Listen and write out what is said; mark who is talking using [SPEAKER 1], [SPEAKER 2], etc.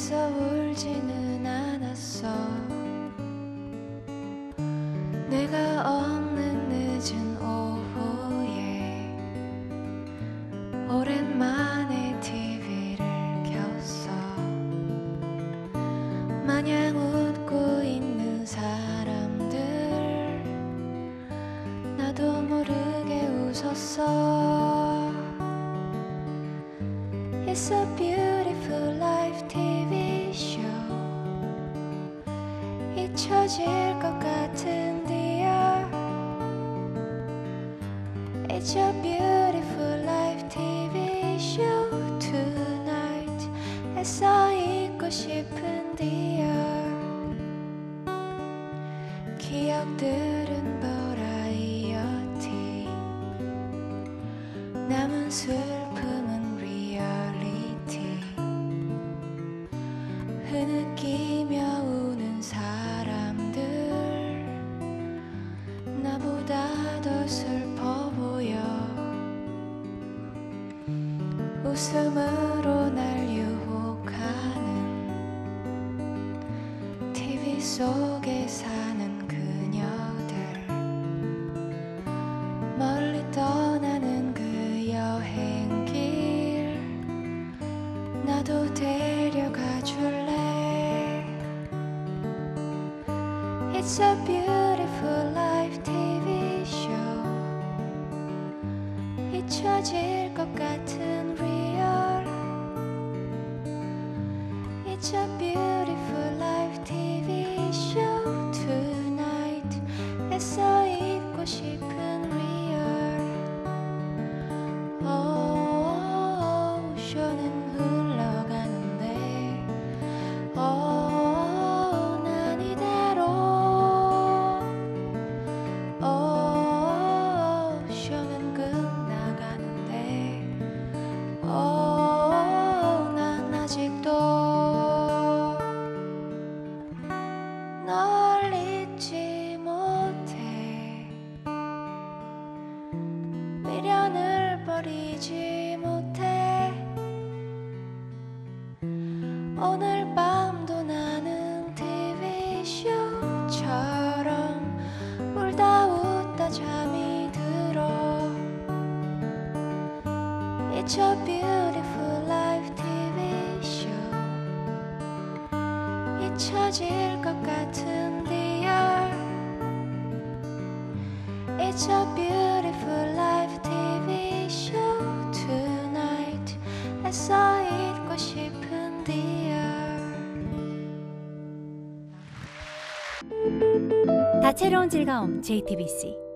[SPEAKER 1] 그래서 울지는 않았어. 내가 없는 늦은 오후에 오랜만에 TV를 켰어. 마냥 웃고 있는 사람들 나도 모르게 웃었어. It's a beautiful 잊혀질 것 같은 dear It's a beautiful life TV show tonight 애써 잊고 싶은 dear 기억들은 버라이어티 남은 슬픔은 리얼리티 흐느끼 나보다 더 슬퍼 보여. 웃음으로 It's a beautiful life TV show 잊혀질 것 같은 real It's a beautiful 아직도 널 잊지 못해. 미련을 버리지 못해. 오늘 밤도 나는 TV 쇼처럼 울다 웃다 잠이 들어. It's a beautiful 잊혀질 것 같은 dear It's a beautiful life TV show tonight 애써 잊고 싶은 dear
[SPEAKER 2] 다채로운 즐거움 JTBC